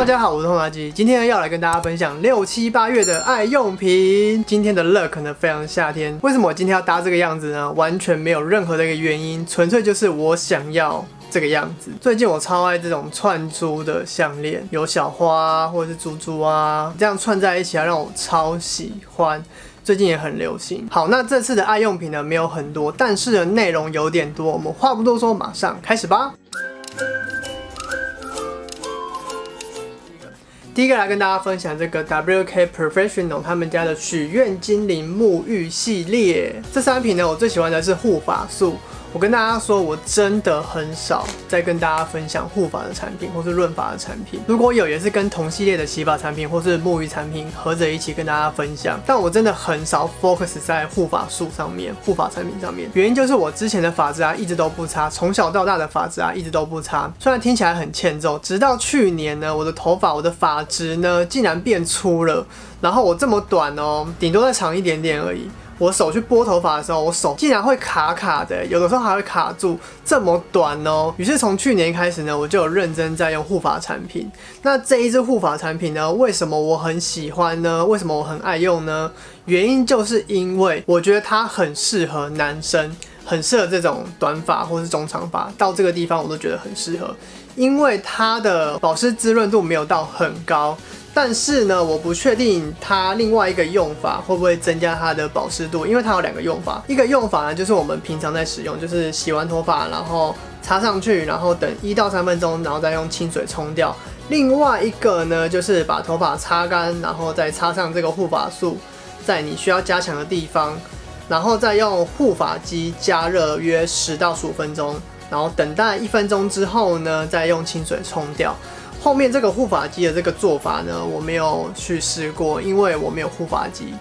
大家好，我是通垃圾，今天要来跟大家分享六七八月的爱用品。今天的 look 呢非常夏天，为什么我今天要搭这个样子呢？完全没有任何的一个原因，纯粹就是我想要这个样子。最近我超爱这种串珠的项链，有小花或者是珠珠啊，这样串在一起啊，让我超喜欢。最近也很流行。好，那这次的爱用品呢没有很多，但是呢内容有点多，我们话不多说，马上开始吧。第一个来跟大家分享这个 WK Professional 他们家的许愿精灵沐浴系列。这三瓶呢，我最喜欢的是护发素。我跟大家说，我真的很少在跟大家分享护发的产品或是润发的产品。如果有，也是跟同系列的洗发产品或是沐浴产品合着一起跟大家分享。但我真的很少 focus 在护发素上面、护发产品上面。原因就是我之前的发质啊一直都不差，从小到大的发质啊一直都不差。虽然听起来很欠揍，直到去年呢，我的头发、我的发质呢竟然变粗了。然后我这么短哦，顶多再长一点点而已。我手去拨头发的时候，我手竟然会卡卡的，有的时候还会卡住，这么短哦。于是从去年开始呢，我就有认真在用护发产品。那这一支护发产品呢，为什么我很喜欢呢？为什么我很爱用呢？原因就是因为我觉得它很适合男生，很适合这种短发或是中长发，到这个地方我都觉得很适合，因为它的保湿滋润度没有到很高。但是呢，我不确定它另外一个用法会不会增加它的保湿度，因为它有两个用法。一个用法呢，就是我们平常在使用，就是洗完头发，然后擦上去，然后等一到三分钟，然后再用清水冲掉。另外一个呢，就是把头发擦干，然后再擦上这个护发素，在你需要加强的地方，然后再用护发机加热约十到十五分钟，然后等待一分钟之后呢，再用清水冲掉。后面这个护发机的这个做法呢，我没有去试过，因为我没有护发机。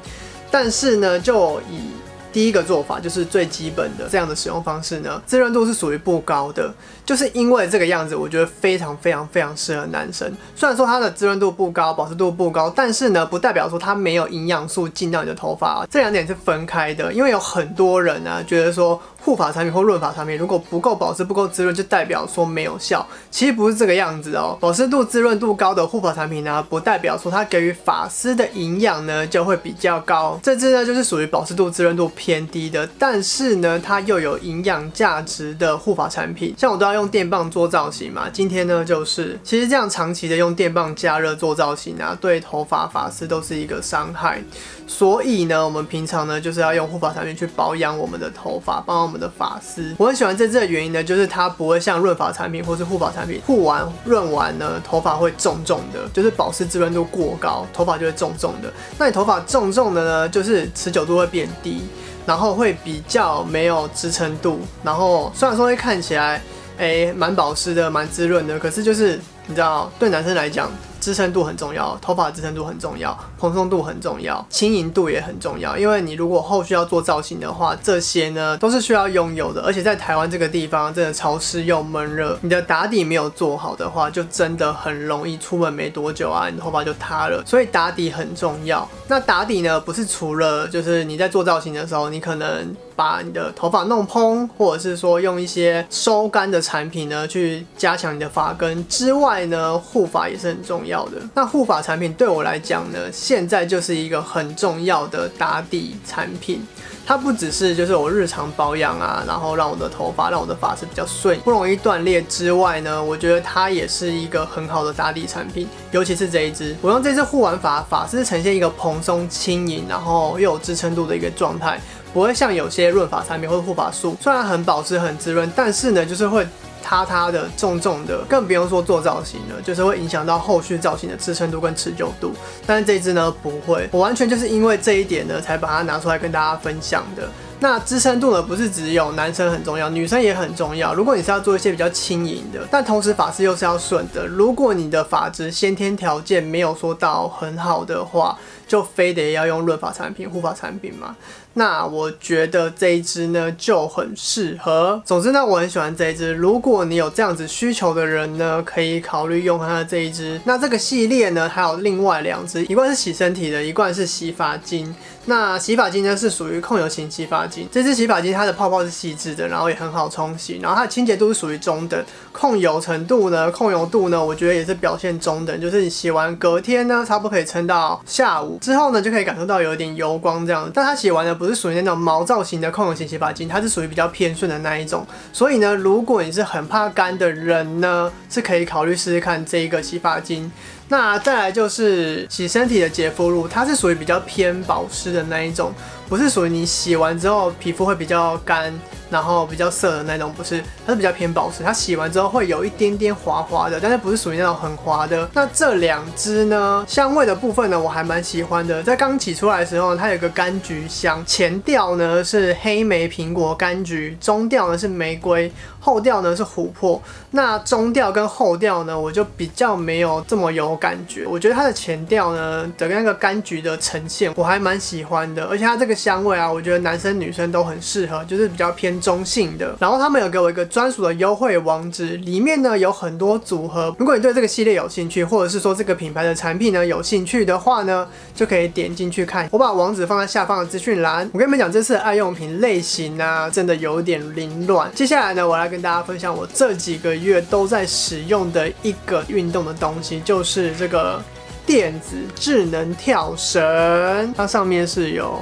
但是呢，就以第一个做法，就是最基本的这样的使用方式呢，滋润度是属于不高的。就是因为这个样子，我觉得非常非常非常适合男生。虽然说它的滋润度不高，保湿度不高，但是呢，不代表说它没有营养素进到你的头发。这两点是分开的，因为有很多人呢，觉得说。护发产品或润发产品，如果不够保湿、不够滋润，就代表说没有效。其实不是这个样子哦。保湿度、滋润度高的护发产品呢，不代表说它给予发丝的营养呢就会比较高。这支呢就是属于保湿度、滋润度偏低的，但是呢它又有营养价值的护发产品。像我都要用电棒做造型嘛，今天呢就是，其实这样长期的用电棒加热做造型啊，对头发发丝都是一个伤害。所以呢，我们平常呢就是要用护发产品去保养我们的头发，帮我们的发丝。我很喜欢这支的原因呢，就是它不会像润发产品或是护发产品，护完润完呢，头发会重重的，就是保湿滋润度过高，头发就会重重的。那你头发重重的呢，就是持久度会变低，然后会比较没有支撑度。然后虽然说会看起来，哎，蛮保湿的，蛮滋润的，可是就是你知道，对男生来讲。支撑度很重要，头发支撑度很重要，蓬松度很重要，轻盈度也很重要。因为你如果后续要做造型的话，这些呢都是需要拥有的。而且在台湾这个地方，真的潮湿又闷热，你的打底没有做好的话，就真的很容易出门没多久啊，你头发就塌了。所以打底很重要。那打底呢，不是除了就是你在做造型的时候，你可能。把你的头发弄蓬，或者是说用一些收干的产品呢，去加强你的发根之外呢，护发也是很重要的。那护发产品对我来讲呢，现在就是一个很重要的打底产品。它不只是就是我日常保养啊，然后让我的头发让我的发丝比较顺，不容易断裂之外呢，我觉得它也是一个很好的打底产品。尤其是这一支，我用这支护完发，发丝呈现一个蓬松轻盈，然后又有支撑度的一个状态。不会像有些润发产品或者护发素，虽然很保湿很滋润，但是呢，就是会塌塌的、重重的，更不用说做造型了，就是会影响到后续造型的支撑度跟持久度。但是这支呢，不会，我完全就是因为这一点呢，才把它拿出来跟大家分享的。那支撑度呢，不是只有男生很重要，女生也很重要。如果你是要做一些比较轻盈的，但同时发质又是要顺的，如果你的发质先天条件没有说到很好的话，就非得要用润发产品、护发产品嘛。那我觉得这一支呢就很适合。总之呢，我很喜欢这一支。如果你有这样子需求的人呢，可以考虑用它的这一支。那这个系列呢，还有另外两支，一罐是洗身体的，一罐是洗发精。那洗发精呢是属于控油型洗发精，这支洗发精它的泡泡是细致的，然后也很好冲洗，然后它的清洁度是属于中等，控油程度呢，控油度呢，我觉得也是表现中等，就是你洗完隔天呢，差不多可以撑到下午之后呢，就可以感受到有一点油光这样。但它洗完呢，不是属于那种毛躁型的控油型洗发精，它是属于比较偏顺的那一种。所以呢，如果你是很怕干的人呢，是可以考虑试试看这一个洗发精。那再来就是洗身体的洁肤露，它是属于比较偏保湿的那一种，不是属于你洗完之后皮肤会比较干。然后比较涩的那种不是，它是比较偏保湿，它洗完之后会有一点点滑滑的，但是不是属于那种很滑的。那这两支呢，香味的部分呢，我还蛮喜欢的。在刚挤出来的时候，它有个柑橘香，前调呢是黑莓、苹果、柑橘，中调呢是玫瑰，后调呢是琥珀。那中调跟后调呢，我就比较没有这么有感觉。我觉得它的前调呢的那个柑橘的呈现，我还蛮喜欢的，而且它这个香味啊，我觉得男生女生都很适合，就是比较偏。中性的，然后他们有给我一个专属的优惠网址，里面呢有很多组合。如果你对这个系列有兴趣，或者是说这个品牌的产品呢有兴趣的话呢，就可以点进去看。我把网址放在下方的资讯栏。我跟你们讲，这次爱用品类型啊，真的有点凌乱。接下来呢，我来跟大家分享我这几个月都在使用的一个运动的东西，就是这个电子智能跳绳。它上面是有。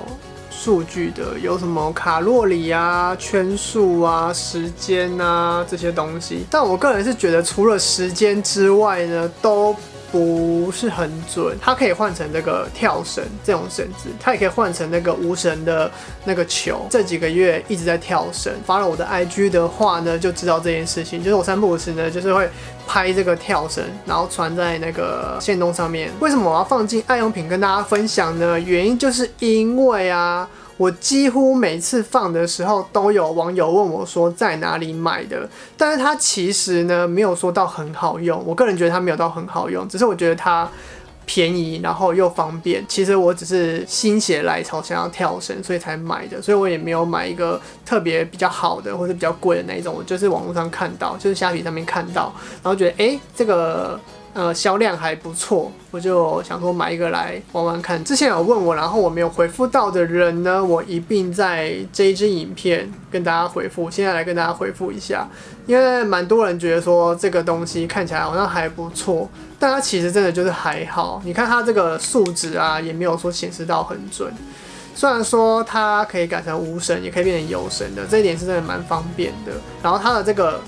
数据的有什么卡路里啊、圈数啊、时间啊这些东西，但我个人是觉得除了时间之外呢，都不是很准。它可以换成那个跳绳这种绳子，它也可以换成那个无绳的那个球。这几个月一直在跳绳，发了我的 IG 的话呢，就知道这件事情。就是我三不五时呢，就是会拍这个跳绳，然后传在那个线动上面。为什么我要放进爱用品跟大家分享呢？原因就是因为啊。我几乎每次放的时候，都有网友问我说在哪里买的，但是它其实呢没有说到很好用，我个人觉得它没有到很好用，只是我觉得它便宜，然后又方便。其实我只是心血来潮想要跳绳，所以才买的，所以我也没有买一个特别比较好的或者比较贵的那一种，我就是网络上看到，就是虾皮上面看到，然后觉得哎这个。呃，销量还不错，我就想说买一个来玩玩看。之前有问我，然后我没有回复到的人呢，我一并在这一支影片跟大家回复。现在来跟大家回复一下，因为蛮多人觉得说这个东西看起来好像还不错，但它其实真的就是还好。你看它这个数值啊，也没有说显示到很准。虽然说它可以改成无绳，也可以变成有绳的，这一点是真的蛮方便的。然后它的这个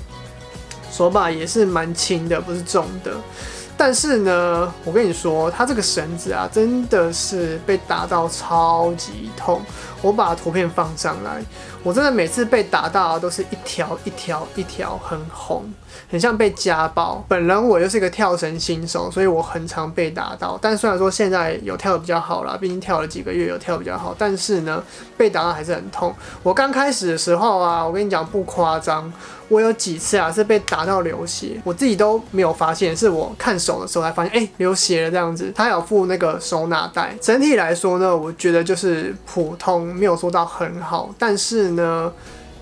手把也是蛮轻的，不是重的。但是呢，我跟你说，它这个绳子啊，真的是被打到超级痛。我把图片放上来，我真的每次被打到都是一条一条一条很红，很像被家暴。本人我又是一个跳绳新手，所以我很常被打到。但虽然说现在有跳的比较好啦，毕竟跳了几个月有跳比较好，但是呢，被打到还是很痛。我刚开始的时候啊，我跟你讲不夸张。我有几次啊是被打到流血，我自己都没有发现，是我看手的时候才发现，哎，流血了这样子。它有附那个收纳袋，整体来说呢，我觉得就是普通，没有说到很好，但是呢，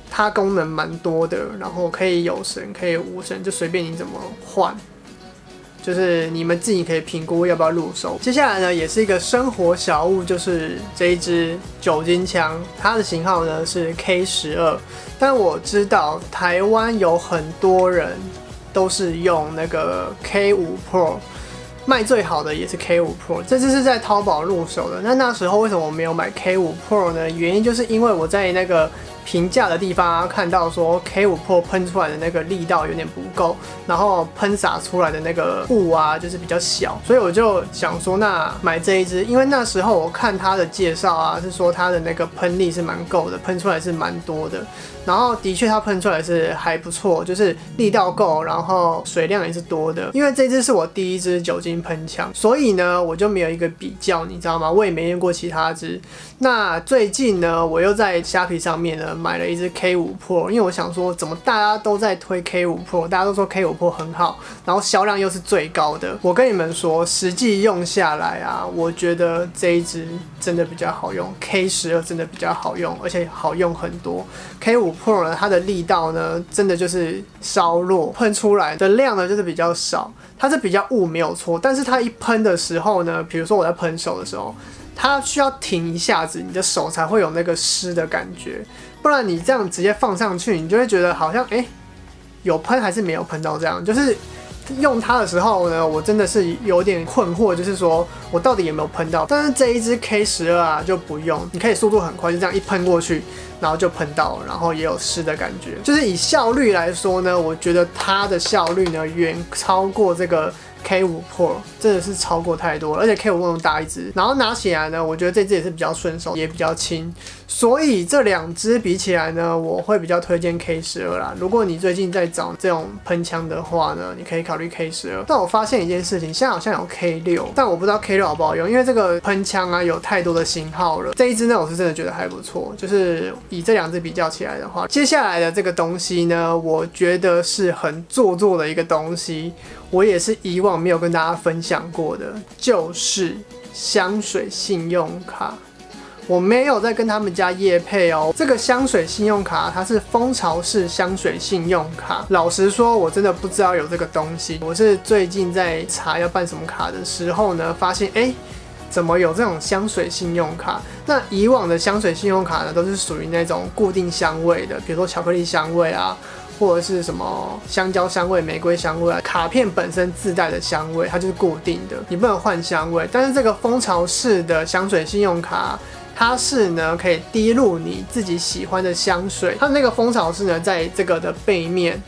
它功能蛮多的，然后可以有绳，可以无绳，就随便你怎么换。就是你们自己可以评估要不要入手。接下来呢，也是一个生活小物，就是这一支酒精枪，它的型号呢是 K 十二。但我知道台湾有很多人都是用那个 K 五 Pro，卖最好的也是 K 五 Pro。这支是在淘宝入手的。那那时候为什么我没有买 K 五 Pro 呢？原因就是因为我在那个。评价的地方啊看到说 K 五 Pro 喷出来的那个力道有点不够，然后喷洒出来的那个雾啊就是比较小，所以我就想说那买这一支，因为那时候我看它的介绍啊是说它的那个喷力是蛮够的，喷出来是蛮多的。然后的确，它喷出来是还不错，就是力道够，然后水量也是多的。因为这支是我第一支酒精喷枪，所以呢，我就没有一个比较，你知道吗？我也没用过其他支。那最近呢，我又在虾皮上面呢买了一支 K 五 Pro，因为我想说，怎么大家都在推 K 五 Pro，大家都说 K 五 Pro 很好，然后销量又是最高的。我跟你们说，实际用下来啊，我觉得这一支真的比较好用，K 十二真的比较好用，而且好用很多。K 五 Pro 呢，它的力道呢，真的就是稍弱，喷出来的量呢就是比较少，它是比较雾没有错，但是它一喷的时候呢，比如说我在喷手的时候。它需要停一下子，你的手才会有那个湿的感觉，不然你这样直接放上去，你就会觉得好像哎，有喷还是没有喷到这样。就是用它的时候呢，我真的是有点困惑，就是说我到底有没有喷到？但是这一支 K 十二啊就不用，你可以速度很快，就这样一喷过去，然后就喷到，然后也有湿的感觉。就是以效率来说呢，我觉得它的效率呢远超过这个。K 五 Pro 真的是超过太多了，而且 K 五那么大一只，然后拿起来呢，我觉得这只也是比较顺手，也比较轻，所以这两只比起来呢，我会比较推荐 K 十二啦。如果你最近在找这种喷枪的话呢，你可以考虑 K 十二。但我发现一件事情，现在好像有 K 六，但我不知道 K 六好不好用，因为这个喷枪啊有太多的型号了。这一支呢，我是真的觉得还不错，就是以这两只比较起来的话，接下来的这个东西呢，我觉得是很做作的一个东西。我也是以往没有跟大家分享过的，就是香水信用卡。我没有在跟他们家夜配哦。这个香水信用卡它是蜂巢式香水信用卡。老实说，我真的不知道有这个东西。我是最近在查要办什么卡的时候呢，发现哎，怎么有这种香水信用卡？那以往的香水信用卡呢，都是属于那种固定香味的，比如说巧克力香味啊。或者是什么香蕉香味、玫瑰香味，卡片本身自带的香味，它就是固定的，你不能换香味。但是这个蜂巢式的香水信用卡，它是呢可以滴入你自己喜欢的香水。它那个蜂巢式呢，在这个的背面。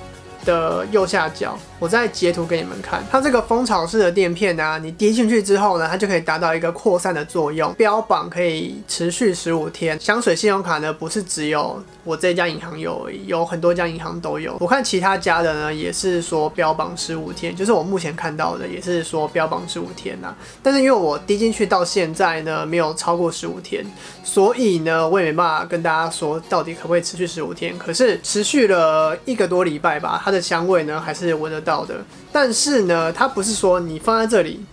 的右下角，我再截图给你们看。它这个蜂巢式的垫片呢，你滴进去之后呢，它就可以达到一个扩散的作用。标榜可以持续十五天。香水信用卡呢，不是只有我这家银行有，有很多家银行都有。我看其他家的呢，也是说标榜十五天，就是我目前看到的也是说标榜十五天呐。但是因为我滴进去到现在呢，没有超过十五天，所以呢，我也没办法跟大家说到底可不可以持续十五天。可是持续了一个多礼拜吧。它的香味呢还是闻得到的，但是呢，它不是说你放在这里，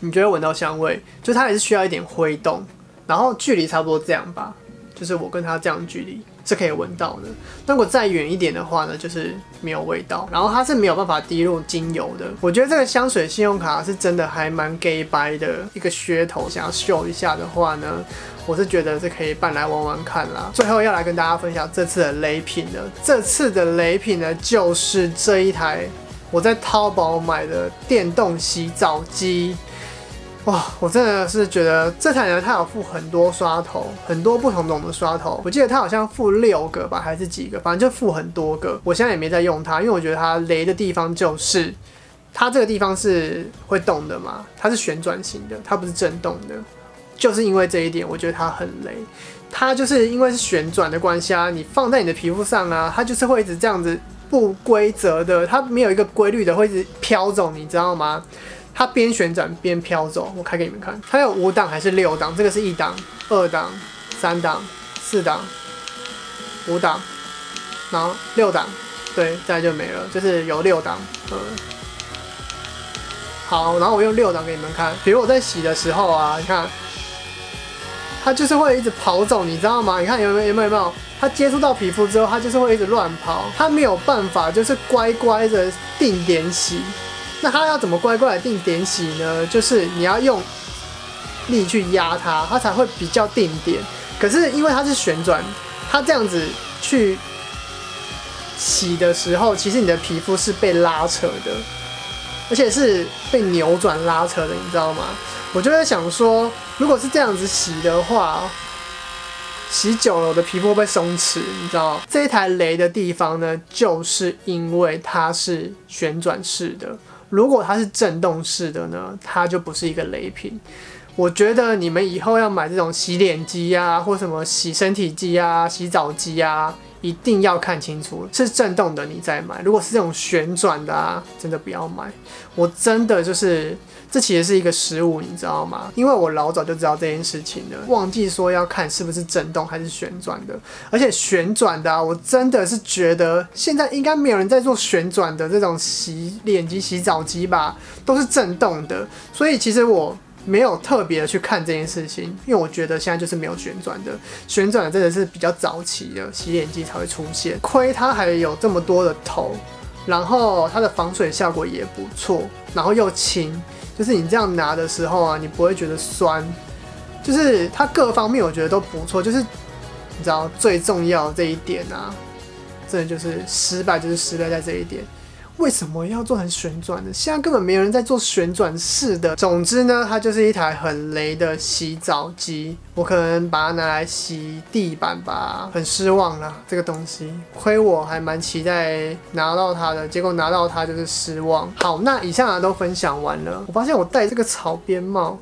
你就会闻到香味，就它还是需要一点挥动，然后距离差不多这样吧，就是我跟它这样距离。是可以闻到的。如果再远一点的话呢，就是没有味道，然后它是没有办法滴入精油的。我觉得这个香水信用卡是真的还蛮 gay 白的一个噱头，想要秀一下的话呢。我是觉得是可以办来玩玩看啦。最后要来跟大家分享这次的雷品了。这次的雷品呢，就是这一台我在淘宝买的电动洗澡机。哇，我真的是觉得这台呢，它有附很多刷头，很多不同种的刷头。我记得它好像附六个吧，还是几个，反正就附很多个。我现在也没在用它，因为我觉得它雷的地方就是它这个地方是会动的嘛，它是旋转型的，它不是震动的。就是因为这一点，我觉得它很雷。它就是因为是旋转的关系啊，你放在你的皮肤上啊，它就是会一直这样子不规则的，它没有一个规律的，会一直飘走，你知道吗？它边旋转边飘走。我开给你们看，它有五档还是六档？这个是一档、二档、三档、四档、五档，然后六档，对，再就没了，就是有六档，嗯。好，然后我用六档给你们看，比如我在洗的时候啊，你看。它就是会一直跑走，你知道吗？你看有没有有没有没有？它接触到皮肤之后，它就是会一直乱跑，它没有办法就是乖乖的定点洗。那它要怎么乖乖的定点洗呢？就是你要用力去压它，它才会比较定点。可是因为它是旋转，它这样子去洗的时候，其实你的皮肤是被拉扯的，而且是被扭转拉扯的，你知道吗？我就在想说，如果是这样子洗的话，洗久了我的皮肤会松弛，你知道这一台雷的地方呢，就是因为它是旋转式的。如果它是震动式的呢，它就不是一个雷品。我觉得你们以后要买这种洗脸机啊，或什么洗身体机啊、洗澡机啊，一定要看清楚是震动的你再买。如果是这种旋转的啊，真的不要买。我真的就是。这其实是一个失误，你知道吗？因为我老早就知道这件事情了，忘记说要看是不是震动还是旋转的。而且旋转的，啊，我真的是觉得现在应该没有人在做旋转的这种洗脸机、洗澡机吧，都是震动的。所以其实我没有特别的去看这件事情，因为我觉得现在就是没有旋转的，旋转的真的是比较早期的洗脸机才会出现。亏它还有这么多的头，然后它的防水效果也不错，然后又轻。就是你这样拿的时候啊，你不会觉得酸，就是它各方面我觉得都不错，就是你知道最重要这一点啊，真的就是失败就是失败在这一点。为什么要做成旋转的？现在根本没有人在做旋转式的。总之呢，它就是一台很雷的洗澡机。我可能把它拿来洗地板吧，很失望啦，这个东西。亏我还蛮期待拿到它的，结果拿到它就是失望。好，那以上都分享完了。我发现我戴这个草编帽，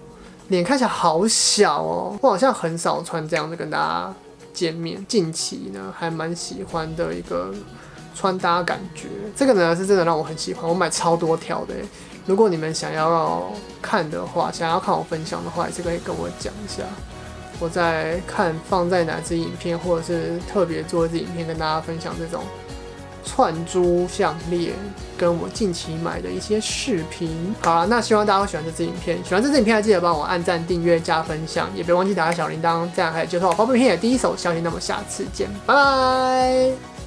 脸看起来好小哦。我好像很少穿这样子跟大家见面。近期呢，还蛮喜欢的一个。穿搭感觉，这个呢是真的让我很喜欢，我买超多条的。如果你们想要看的话，想要看我分享的话，也是可以跟我讲一下，我在看放在哪支影片，或者是特别做一支影片跟大家分享这种串珠项链，跟我近期买的一些饰品。好了，那希望大家会喜欢这支影片，喜欢这支影片记得帮我按赞、订阅、加分享，也别忘记打开小铃铛，这样可以接收我发布片的第一手消息。那么下次见，拜拜。